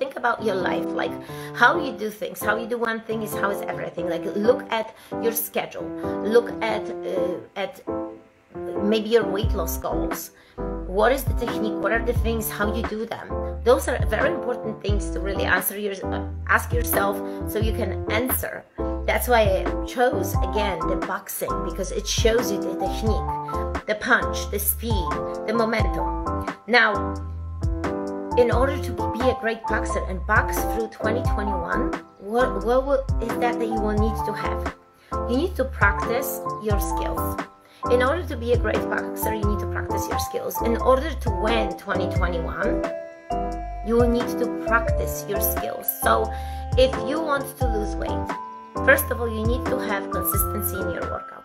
Think about your life, like how you do things. How you do one thing is how is everything. Like look at your schedule. Look at uh, at maybe your weight loss goals. What is the technique? What are the things? How you do them? Those are very important things to really answer your ask yourself so you can answer. That's why I chose again the boxing because it shows you the technique, the punch, the speed, the momentum. Now, in order to be a great boxer and box through 2021, what, what will, is that that you will need to have? You need to practice your skills. In order to be a great boxer, you need to practice your skills. In order to win 2021, you will need to practice your skills. So, if you want to lose weight, first of all, you need to have consistency in your workout?